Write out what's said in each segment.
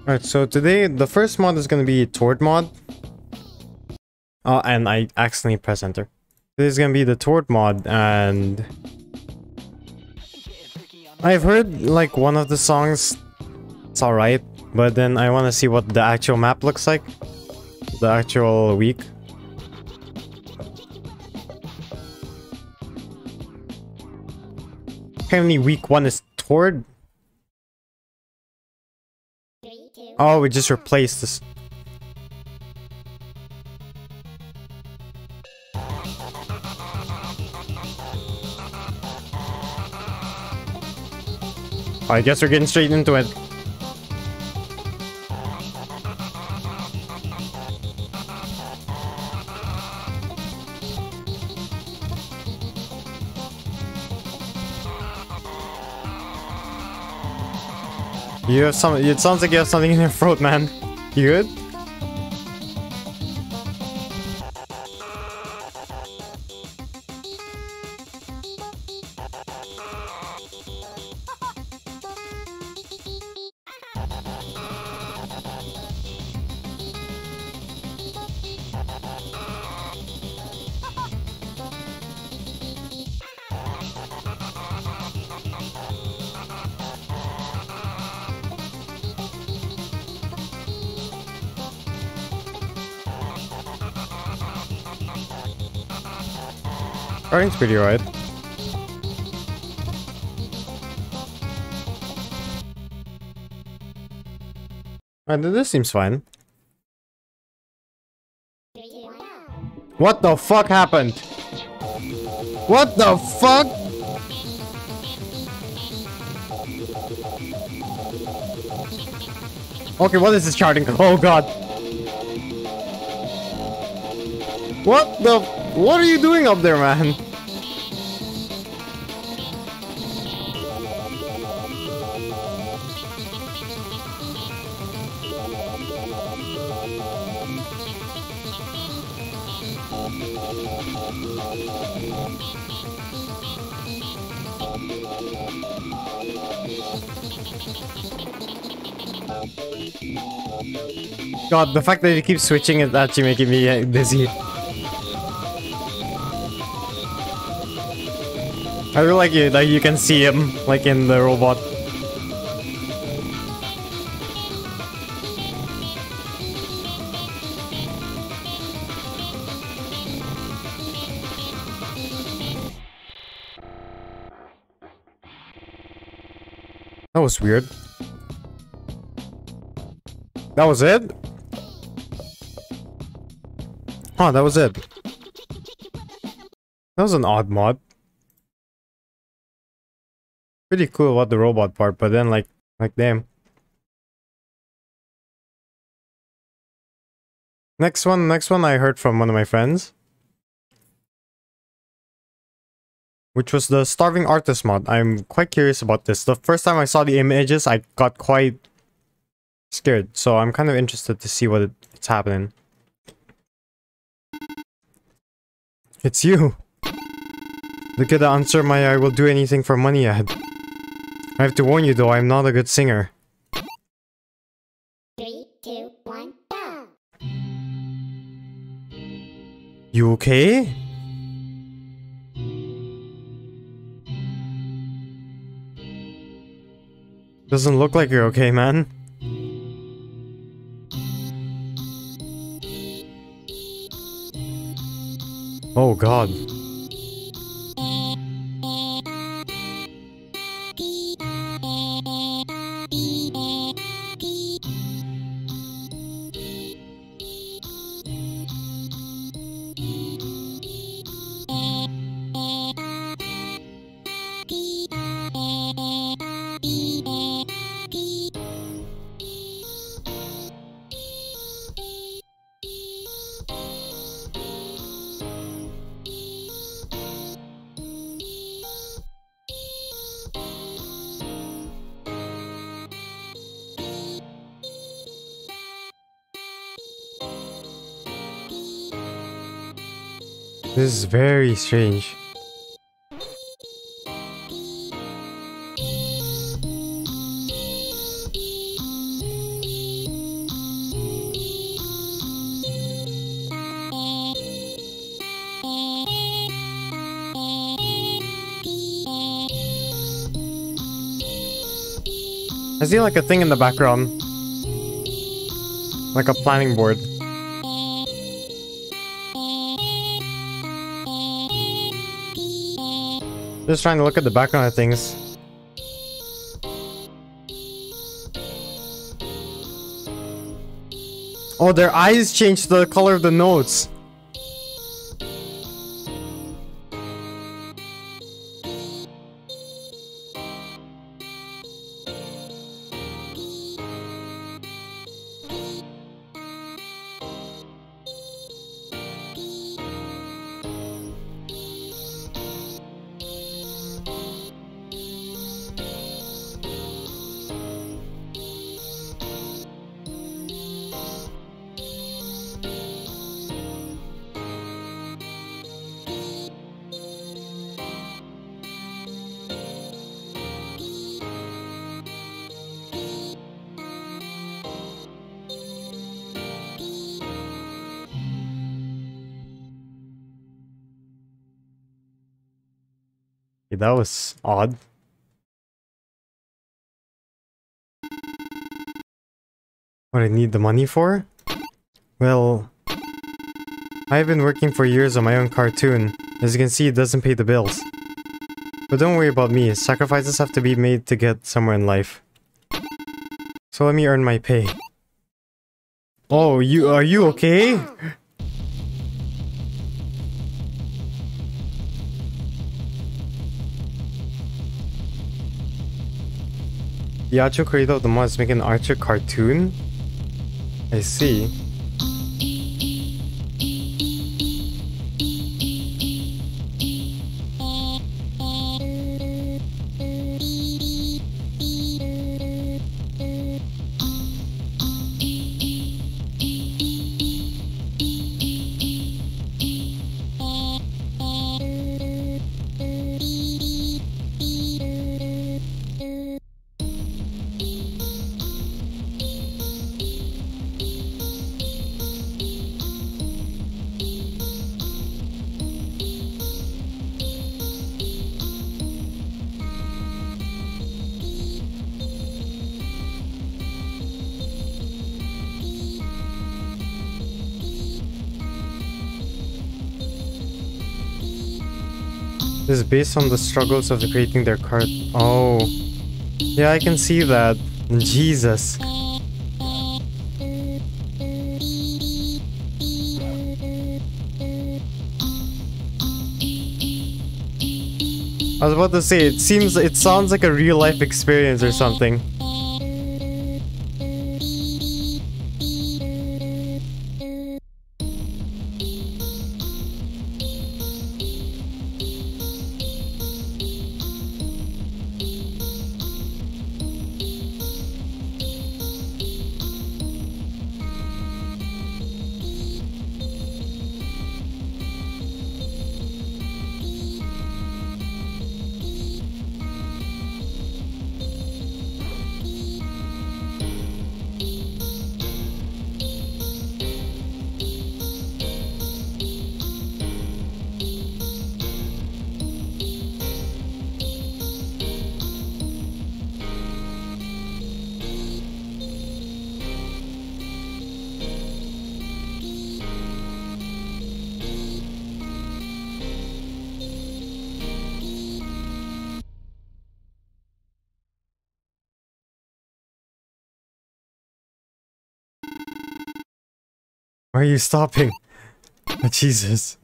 Alright, so today the first mod is gonna be Tord mod. Oh, and I accidentally press enter. This is gonna be the Tord mod, and I've heard like one of the songs. It's alright, but then I want to see what the actual map looks like. The actual week. Apparently week one is Tord. Oh, we just replaced this. I guess we're getting straight into it. You have some. It sounds like you have something in your throat, man. You good? Starting's pretty. Alright, this seems fine. What the fuck happened? What the fuck? Okay, what is this charting? Oh god. What the... What are you doing up there, man? God, the fact that you keep switching is actually making me uh, dizzy. I really like it that you can see him, like in the robot. That was weird. That was it? Oh, that was it. That was an odd mod. Pretty cool about the robot part, but then like, like damn. Next one, next one I heard from one of my friends. Which was the Starving Artist mod. I'm quite curious about this. The first time I saw the images, I got quite scared. So I'm kind of interested to see what it, it's happening. It's you. Look at the answer my I will do anything for money ad. I have to warn you though, I'm not a good singer. Three, two, one, go! You okay? Doesn't look like you're okay, man. Oh god. This is very strange. I see like a thing in the background. Like a planning board. Just trying to look at the background of things. Oh, their eyes changed the color of the notes. That was odd. What I need the money for? Well, I've been working for years on my own cartoon. As you can see, it doesn't pay the bills. But don't worry about me, sacrifices have to be made to get somewhere in life. So let me earn my pay. Oh, you are you okay? The actual creator of the mod is making an Archer cartoon? I see. Is based on the struggles of creating their card. Oh. Yeah, I can see that. Jesus. I was about to say, it seems, it sounds like a real life experience or something. Why are you stopping? Oh, Jesus.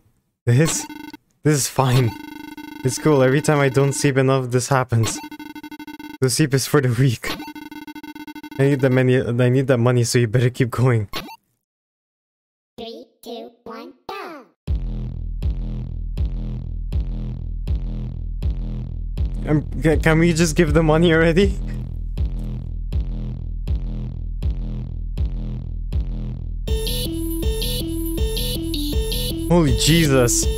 This? This is fine. It's cool, every time I don't sleep enough, this happens. The sleep is for the weak. I need the money, I need that money, so you better keep going. Three, two, one, go. Um, ca- can we just give the money already? Holy Jesus.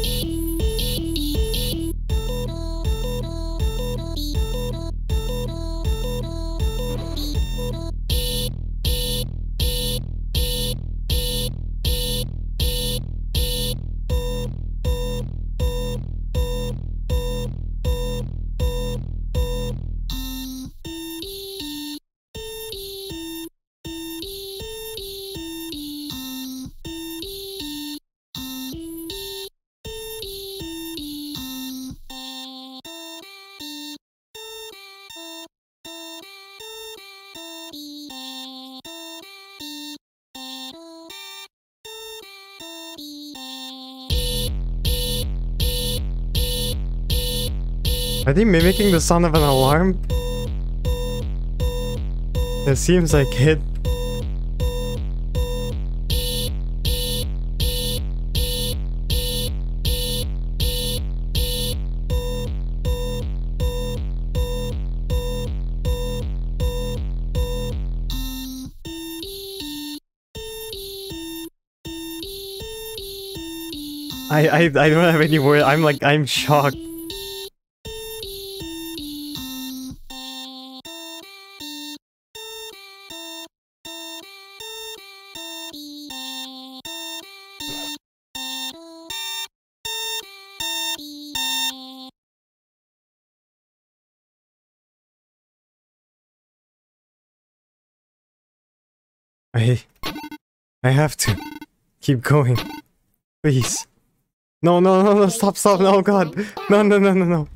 Are they mimicking the sound of an alarm? It seems like it. I, I I don't have any word. I'm like I'm shocked. I I have to keep going. Please. No, no, no, no, stop, stop, no, God. No, no, no, no, no.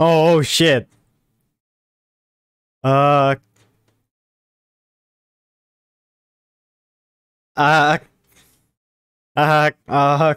Oh, oh shit. Uh. Uh. Uh. Uh.